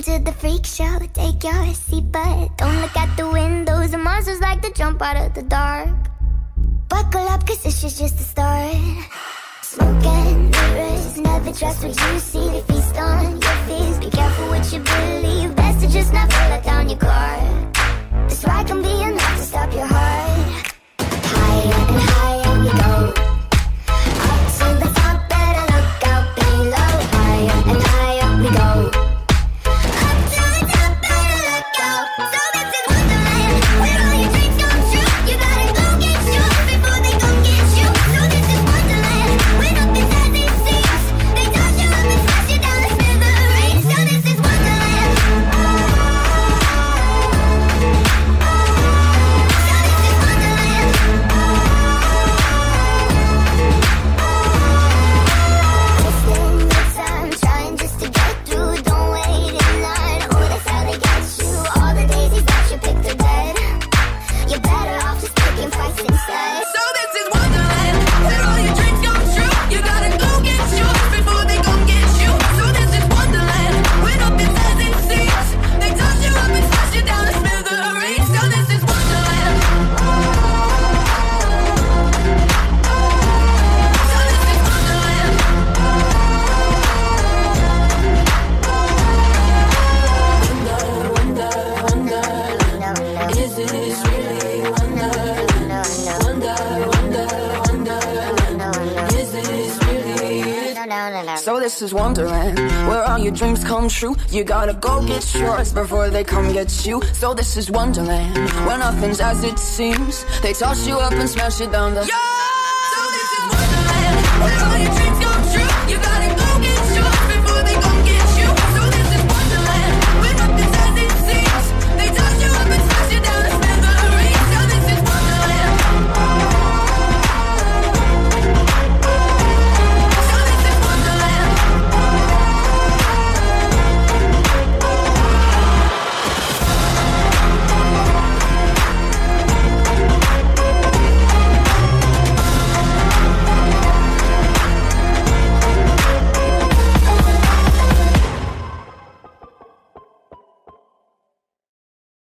Come to the freak show, take your seat, but don't look out the windows. The monsters like to jump out of the dark. Buckle up, cause this is just the start. Smoke and mirrors, never trust what you see. So this is Wonderland, where all your dreams come true. You gotta go get yours before they come get you. So this is Wonderland, where nothing's as it seems. They toss you up and smash you down the. Yo! So this is Wonderland, where all your dreams come true. You gotta. Go